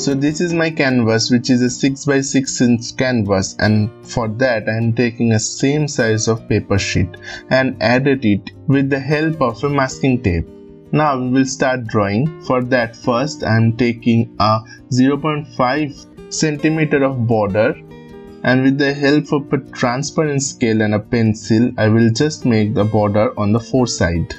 So this is my canvas which is a 6 by 6 inch canvas and for that I am taking a same size of paper sheet and added it with the help of a masking tape. Now we will start drawing. For that first I am taking a 0.5 centimeter of border and with the help of a transparent scale and a pencil I will just make the border on the foreside.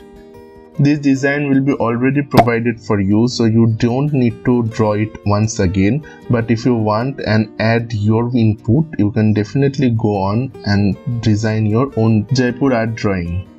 This design will be already provided for you so you don't need to draw it once again but if you want and add your input you can definitely go on and design your own Jaipur art drawing.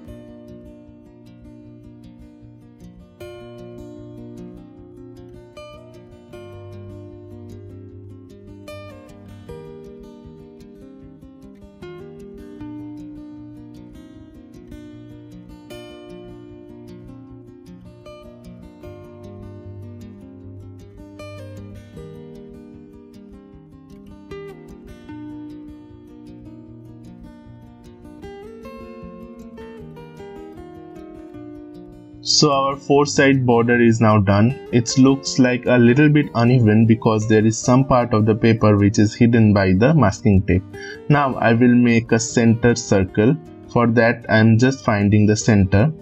So our four side border is now done. It looks like a little bit uneven because there is some part of the paper which is hidden by the masking tape. Now I will make a center circle. For that I am just finding the center.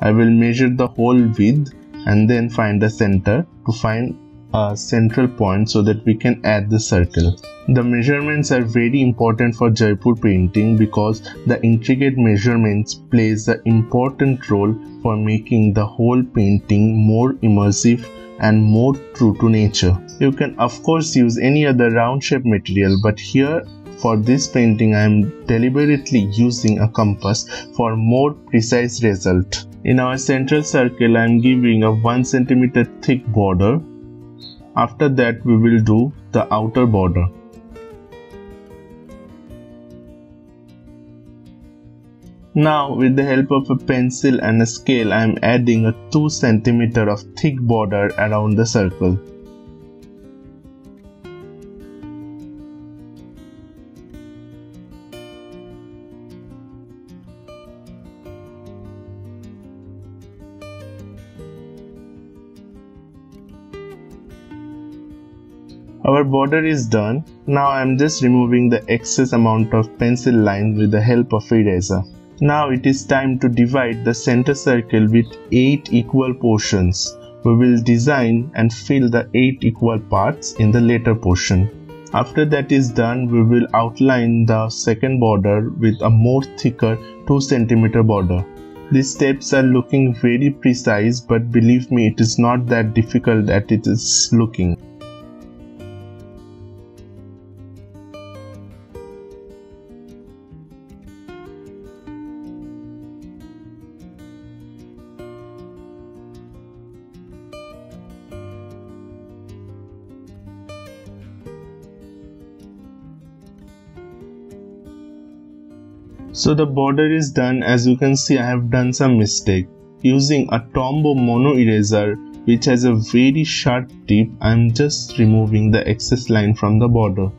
I will measure the whole width and then find the center to find central point so that we can add the circle. The measurements are very important for Jaipur painting because the intricate measurements plays an important role for making the whole painting more immersive and more true to nature. You can of course use any other round shape material but here for this painting I am deliberately using a compass for more precise result. In our central circle I am giving a 1 cm thick border after that we will do the outer border. Now with the help of a pencil and a scale I am adding a 2 cm of thick border around the circle. Border is done. Now I am just removing the excess amount of pencil line with the help of eraser. Now it is time to divide the center circle with 8 equal portions. We will design and fill the 8 equal parts in the later portion. After that is done, we will outline the second border with a more thicker 2 cm border. These steps are looking very precise but believe me it is not that difficult that it is looking. So the border is done as you can see I have done some mistake. Using a Tombow mono eraser which has a very sharp tip I am just removing the excess line from the border.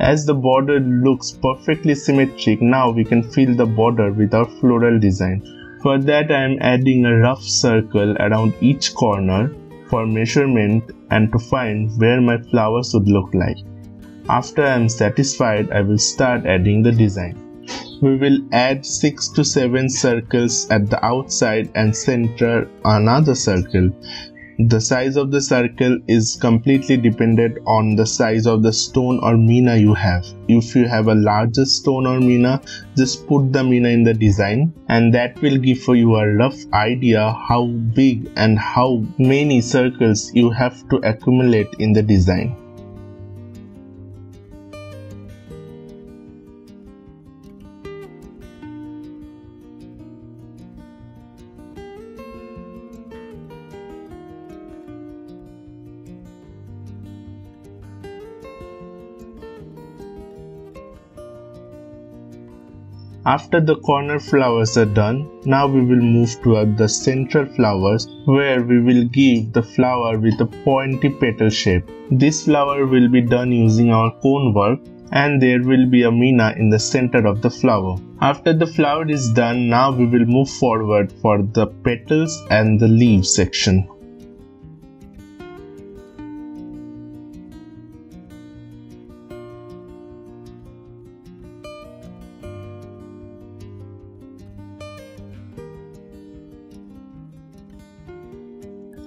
As the border looks perfectly symmetric, now we can fill the border with our floral design. For that I am adding a rough circle around each corner for measurement and to find where my flowers would look like. After I am satisfied, I will start adding the design. We will add 6 to 7 circles at the outside and center another circle. The size of the circle is completely dependent on the size of the stone or mina you have. If you have a larger stone or mina, just put the mina in the design and that will give for you a rough idea how big and how many circles you have to accumulate in the design. After the corner flowers are done, now we will move toward the central flowers where we will give the flower with a pointy petal shape. This flower will be done using our cone work and there will be a mina in the center of the flower. After the flower is done, now we will move forward for the petals and the leaves section.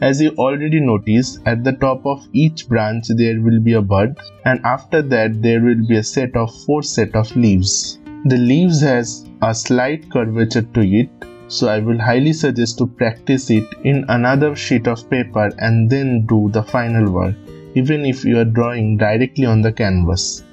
As you already noticed, at the top of each branch there will be a bud and after that there will be a set of 4 set of leaves. The leaves has a slight curvature to it so I will highly suggest to practice it in another sheet of paper and then do the final work even if you are drawing directly on the canvas.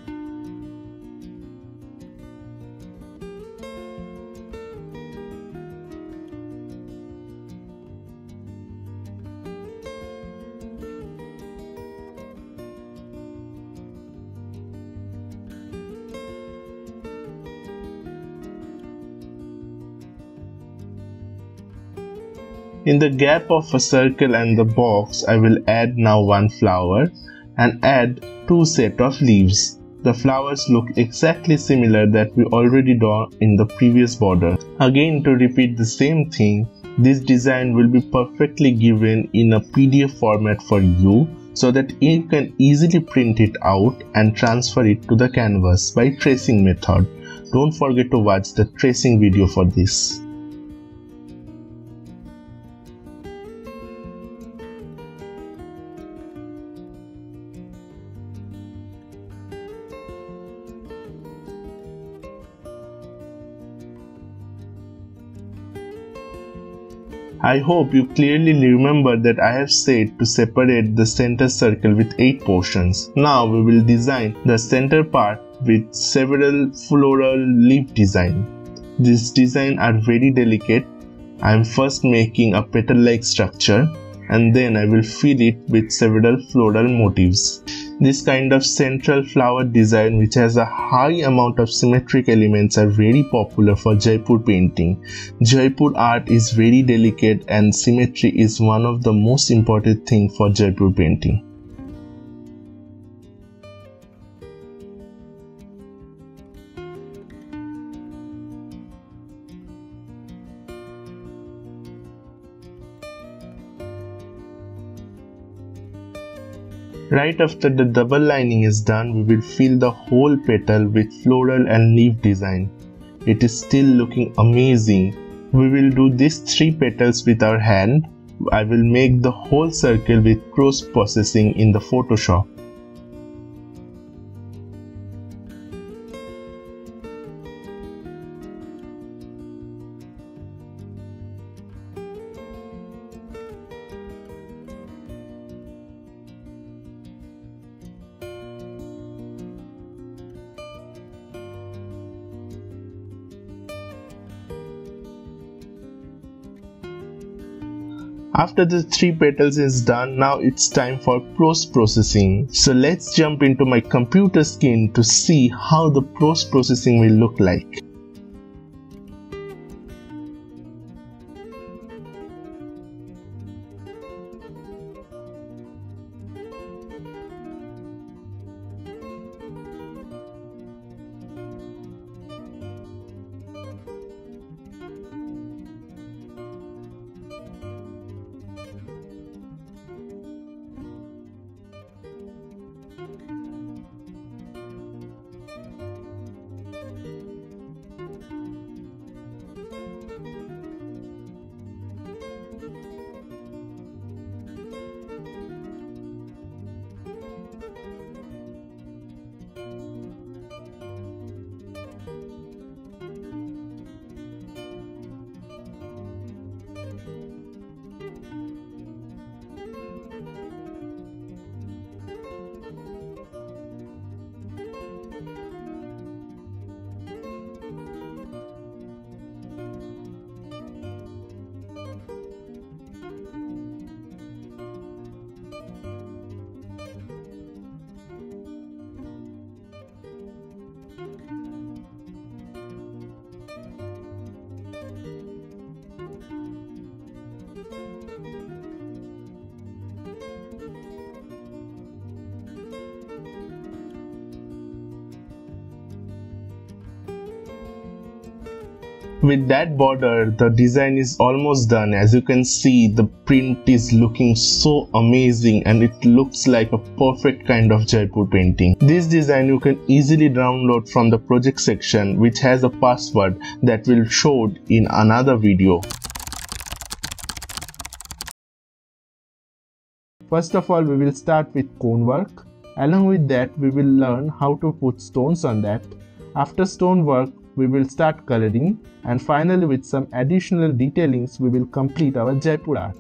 In the gap of a circle and the box, I will add now one flower and add two set of leaves. The flowers look exactly similar that we already draw in the previous border. Again to repeat the same thing, this design will be perfectly given in a PDF format for you so that you can easily print it out and transfer it to the canvas by tracing method. Don't forget to watch the tracing video for this. I hope you clearly remember that I have said to separate the center circle with 8 portions. Now we will design the center part with several floral leaf design. These design are very delicate. I am first making a petal-like structure and then I will fill it with several floral motifs. This kind of central flower design which has a high amount of symmetric elements are very popular for Jaipur painting. Jaipur art is very delicate and symmetry is one of the most important thing for Jaipur painting. Right after the double lining is done, we will fill the whole petal with floral and leaf design. It is still looking amazing. We will do these three petals with our hand. I will make the whole circle with post processing in the Photoshop. After the three petals is done, now it's time for post processing. So let's jump into my computer screen to see how the post processing will look like. With that border, the design is almost done. As you can see, the print is looking so amazing and it looks like a perfect kind of Jaipur painting. This design you can easily download from the project section which has a password that will show in another video. First of all, we will start with cone work. Along with that, we will learn how to put stones on that. After stone work, we will start coloring and finally with some additional detailings we will complete our Jaipur art.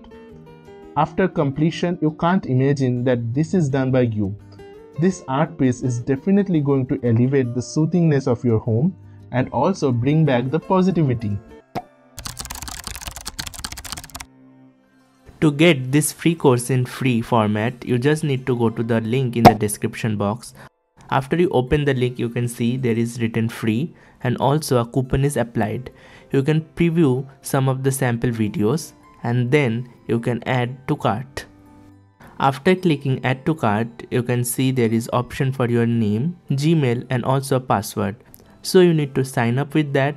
After completion you can't imagine that this is done by you. This art piece is definitely going to elevate the soothingness of your home and also bring back the positivity. To get this free course in free format, you just need to go to the link in the description box. After you open the link, you can see there is written free and also a coupon is applied. You can preview some of the sample videos and then you can add to cart. After clicking add to cart, you can see there is option for your name, Gmail and also a password. So you need to sign up with that.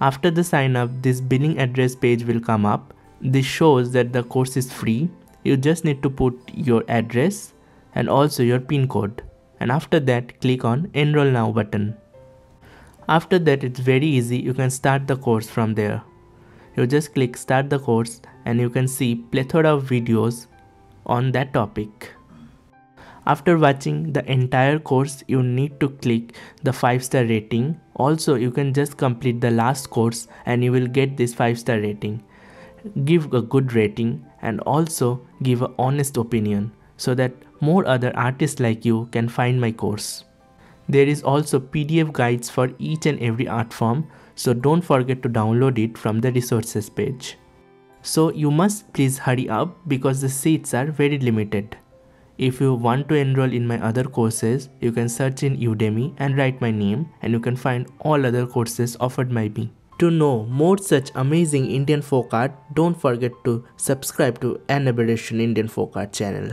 After the sign up, this billing address page will come up. This shows that the course is free. You just need to put your address and also your pin code and after that click on enroll now button. After that it's very easy you can start the course from there. You just click start the course and you can see plethora of videos on that topic. After watching the entire course you need to click the 5 star rating. Also you can just complete the last course and you will get this 5 star rating. Give a good rating and also give an honest opinion so that more other artists like you can find my course. There is also PDF guides for each and every art form so don't forget to download it from the resources page. So you must please hurry up because the seats are very limited. If you want to enroll in my other courses, you can search in Udemy and write my name and you can find all other courses offered by me. To know more such amazing Indian folk art, don't forget to subscribe to An Aberration Indian Folk Art channel.